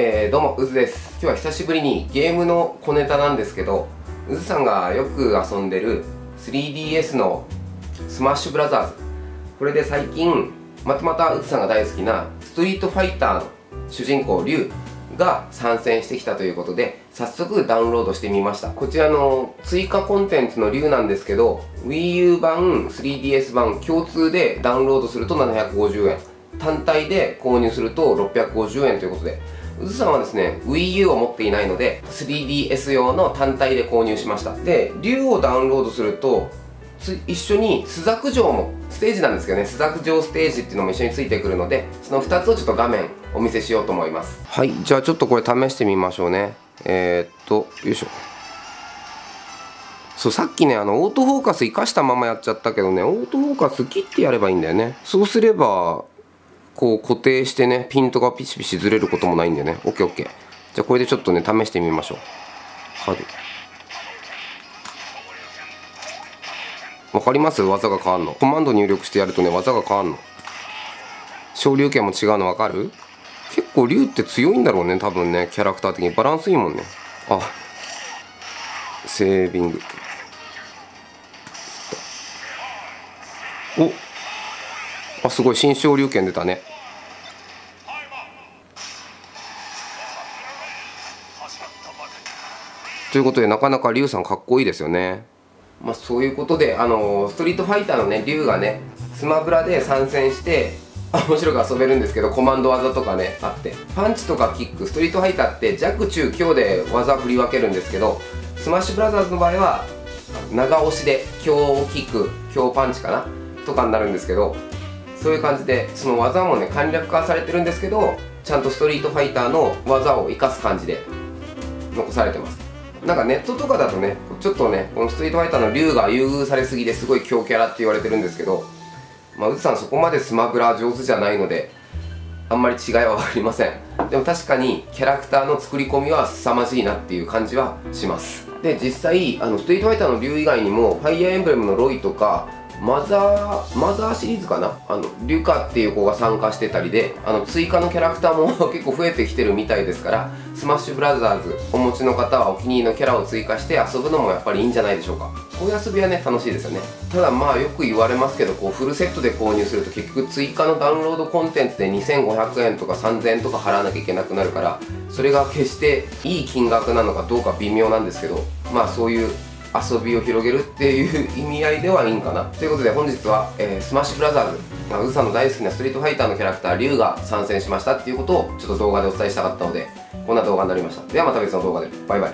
えー、どうも、うずです。今日は久しぶりにゲームの小ネタなんですけど、うずさんがよく遊んでる 3DS のスマッシュブラザーズ。これで最近、またまたうずさんが大好きなストリートファイターの主人公、リュウが参戦してきたということで、早速ダウンロードしてみました。こちらの追加コンテンツのリュウなんですけど、Wii U 版、3DS 版共通でダウンロードすると750円。単体で購入すると650円ということで、うずさんはですね、Wii U を持っていないので、3DS 用の単体で購入しました。で、竜をダウンロードすると、一緒にスザク城も、ステージなんですけどね、スザク城ステージっていうのも一緒についてくるので、その2つをちょっと画面お見せしようと思います。はい、じゃあちょっとこれ試してみましょうね。えー、っと、よいしょ。そう、さっきね、あの、オートフォーカス生かしたままやっちゃったけどね、オートフォーカス切ってやればいいんだよね。そうすれば、こう固定してね、ピントがピシピシずれることもないんでね。オッケーオッケー。じゃあこれでちょっとね、試してみましょう。春。わかります？技が変わんの。コマンド入力してやるとね、技が変わんの。昇竜拳も違うのわかる？結構竜って強いんだろうね、多分ね、キャラクター的に。バランスいいもんね。あ、セービング。おあすごい新昇竜拳出たねということでなかなかリュウさんかっこいいですよね。まあそういうことであのストリートファイターのねリュウがねスマブラで参戦して面白く遊べるんですけどコマンド技とかねあって。パンチとかキックストリートファイターって弱中強で技振り分けるんですけどスマッシュブラザーズの場合は長押しで強キック強パンチかなとかになるんですけどそういう感じでその技もね簡略化されてるんですけどちゃんとストリートファイターの技を生かす感じで残されてます。なんかネットとかだとねちょっとねこのストリートファイターの竜が優遇されすぎですごい強キャラって言われてるんですけどまあ、うずさんそこまでスマブラ上手じゃないのであんまり違いは分かりません。でも確かにキャラクターの作り込みは凄まじいなっていう感じはします。で実際あのストリートファイターの竜以外にもファイアーエンブレムのロイとかマザー、マザーシリーズかな？あの、リュカっていう子が参加してたりで、あの、追加のキャラクターも 結構増えてきてるみたいですから、スマッシュブラザーズお持ちの方はお気に入りのキャラを追加して遊ぶのもやっぱりいいんじゃないでしょうか。こういう遊びはね、楽しいですよね。ただまあよく言われますけど、こうフルセットで購入すると結局追加のダウンロードコンテンツで2500円とか3000円とか払わなきゃいけなくなるから、それが決していい金額なのかどうか微妙なんですけど、まあそういう遊びを広げるっていう意味合いではいいんかなということで本日は、えー、スマッシュブラザーズ、まあ、ウさんの大好きなストリートファイターのキャラクターリュウが参戦しましたっていうことをちょっと動画でお伝えしたかったのでこんな動画になりました。ではまた別の動画で。バイバイ